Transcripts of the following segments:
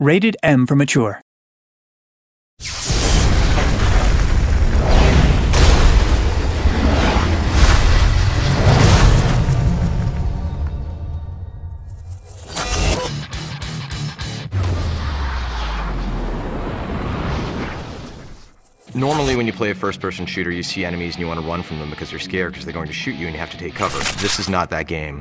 Rated M for Mature. Normally, when you play a first person shooter, you see enemies and you want to run from them because you're scared because they're going to shoot you and you have to take cover. This is not that game.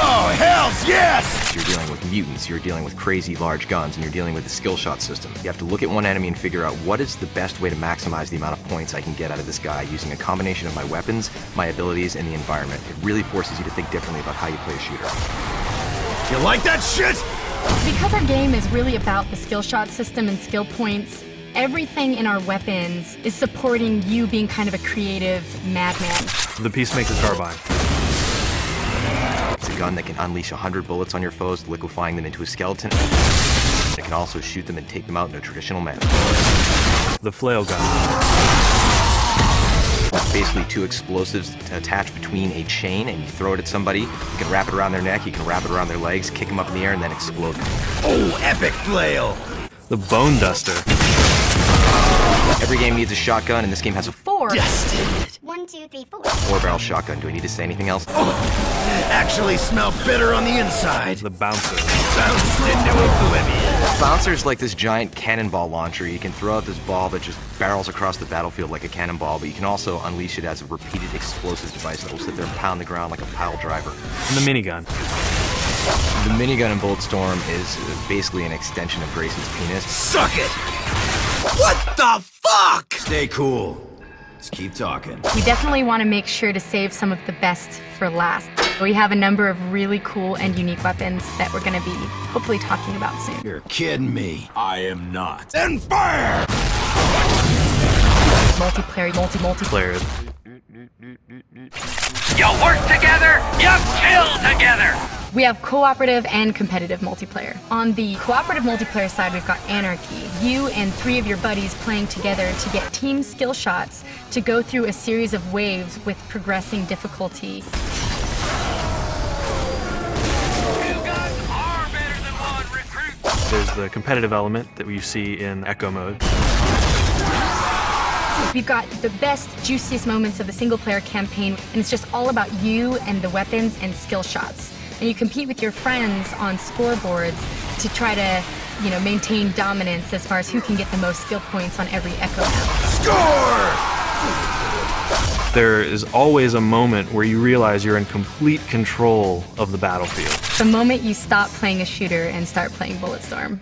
Oh, hells yes! You're dealing with mutants, you're dealing with crazy large guns, and you're dealing with the skill shot system. You have to look at one enemy and figure out what is the best way to maximize the amount of points I can get out of this guy using a combination of my weapons, my abilities, and the environment. It really forces you to think differently about how you play a shooter. You like that shit? Because our game is really about the skill shot system and skill points, everything in our weapons is supporting you being kind of a creative madman. The Peacemaker Carbine. It's a gun that can unleash 100 bullets on your foes, liquefying them into a skeleton. It can also shoot them and take them out in a traditional manner. The Flail Gun. It's basically two explosives attached between a chain, and you throw it at somebody. You can wrap it around their neck, you can wrap it around their legs, kick them up in the air, and then explode them. Oh, epic flail! The Bone Duster. Every game needs a shotgun, and this game has a Four. Dusted. One, two, three, four. four barrel shotgun. Do I need to say anything else? Actually smell bitter on the inside. The Bouncer. Bounced into oblivion. Bouncer's like this giant cannonball launcher. You can throw out this ball that just barrels across the battlefield like a cannonball, but you can also unleash it as a repeated explosive device that will sit there and pound the ground like a pile driver. And the Minigun. The minigun in Bulletstorm is basically an extension of Grayson's penis. Suck it! What the fuck? Stay cool. Let's keep talking. We definitely want to make sure to save some of the best for last. We have a number of really cool and unique weapons that we're going to be hopefully talking about soon. You're kidding me. I am not. Then fire! Multiplayer, multi, multi. Player. You work together, you kill together. We have cooperative and competitive multiplayer. On the cooperative multiplayer side, we've got Anarchy. You and three of your buddies playing together to get team skill shots to go through a series of waves with progressing difficulty. Two guns are better than one recruit. There's the competitive element that you see in Echo Mode. We've got the best, juiciest moments of the single player campaign, and it's just all about you and the weapons and skill shots. And you compete with your friends on scoreboards to try to, you know, maintain dominance as far as who can get the most skill points on every Echo map. Score! There is always a moment where you realize you're in complete control of the battlefield. The moment you stop playing a shooter and start playing Bulletstorm.